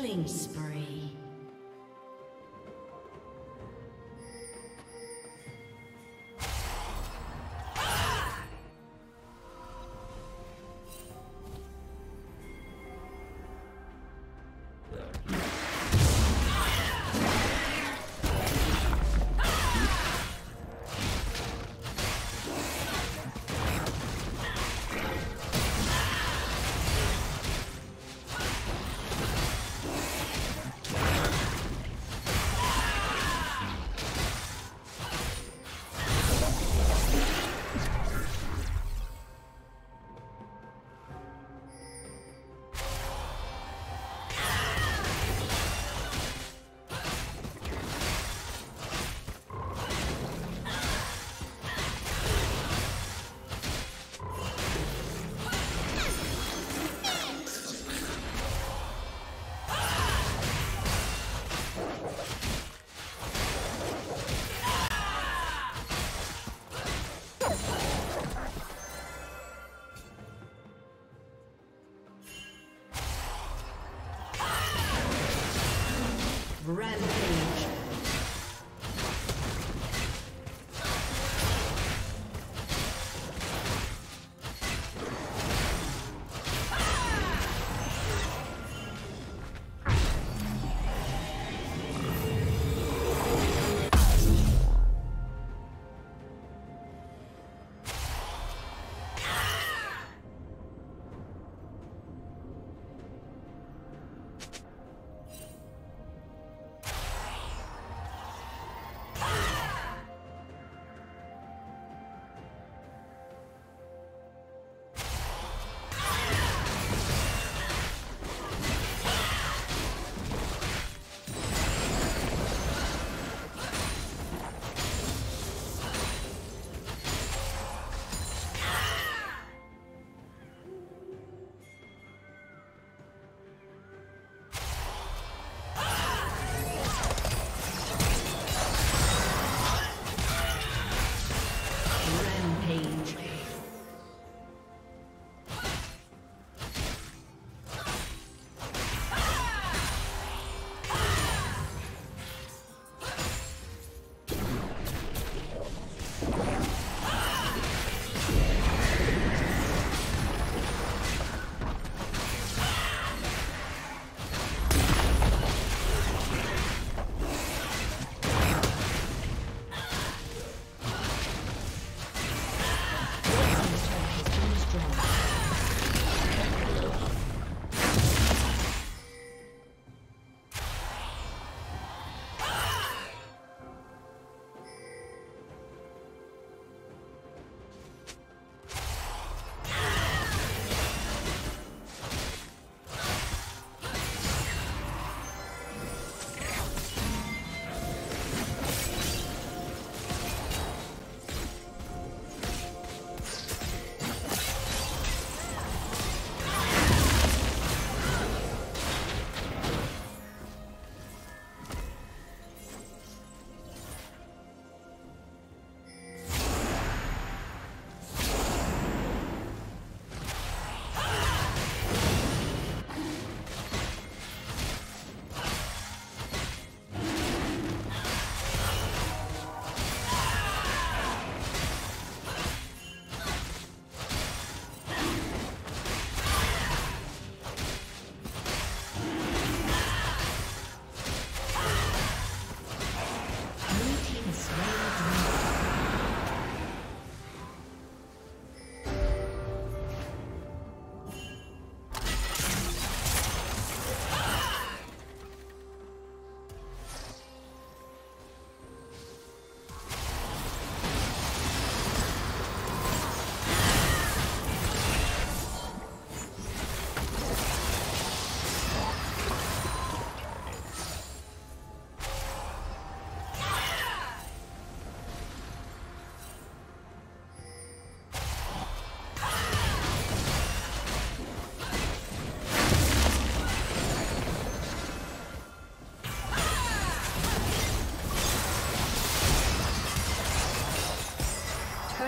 Killing spree. Rampage.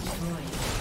destroyed.